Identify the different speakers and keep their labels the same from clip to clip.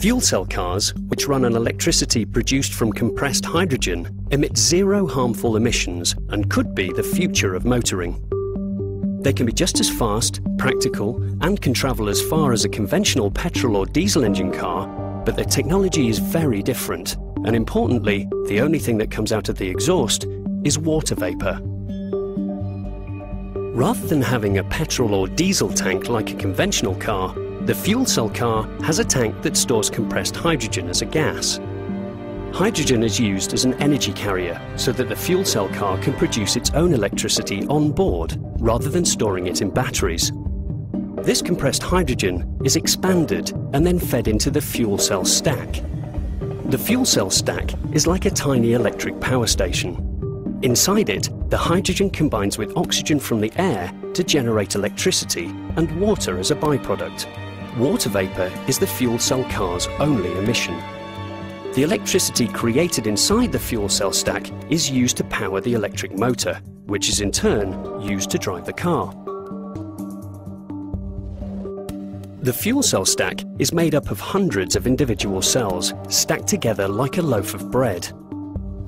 Speaker 1: Fuel cell cars, which run on electricity produced from compressed hydrogen, emit zero harmful emissions and could be the future of motoring. They can be just as fast, practical, and can travel as far as a conventional petrol or diesel engine car, but their technology is very different. And importantly, the only thing that comes out of the exhaust is water vapour. Rather than having a petrol or diesel tank like a conventional car, the fuel cell car has a tank that stores compressed hydrogen as a gas. Hydrogen is used as an energy carrier so that the fuel cell car can produce its own electricity on board rather than storing it in batteries. This compressed hydrogen is expanded and then fed into the fuel cell stack. The fuel cell stack is like a tiny electric power station. Inside it, the hydrogen combines with oxygen from the air to generate electricity and water as a byproduct. Water vapour is the fuel cell car's only emission. The electricity created inside the fuel cell stack is used to power the electric motor, which is in turn used to drive the car. The fuel cell stack is made up of hundreds of individual cells stacked together like a loaf of bread.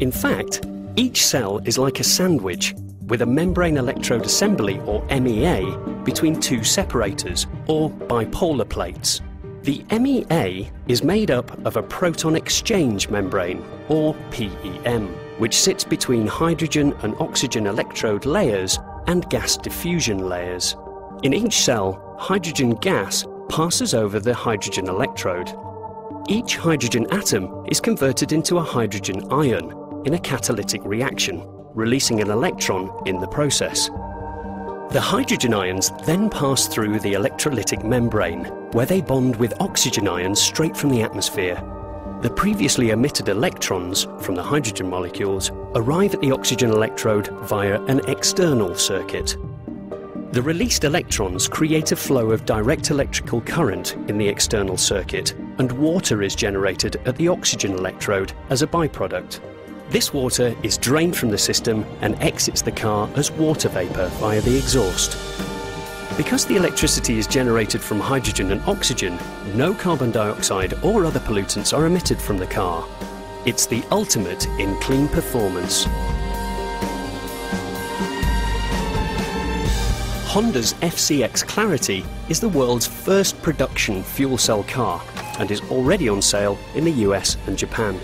Speaker 1: In fact, each cell is like a sandwich with a membrane electrode assembly, or MEA, between two separators, or bipolar plates. The MEA is made up of a proton exchange membrane, or PEM, which sits between hydrogen and oxygen electrode layers and gas diffusion layers. In each cell, hydrogen gas passes over the hydrogen electrode. Each hydrogen atom is converted into a hydrogen ion in a catalytic reaction, releasing an electron in the process. The hydrogen ions then pass through the electrolytic membrane, where they bond with oxygen ions straight from the atmosphere. The previously emitted electrons from the hydrogen molecules arrive at the oxygen electrode via an external circuit. The released electrons create a flow of direct electrical current in the external circuit, and water is generated at the oxygen electrode as a byproduct. This water is drained from the system and exits the car as water vapour via the exhaust. Because the electricity is generated from hydrogen and oxygen, no carbon dioxide or other pollutants are emitted from the car. It's the ultimate in clean performance. Honda's FCX Clarity is the world's first production fuel cell car and is already on sale in the US and Japan.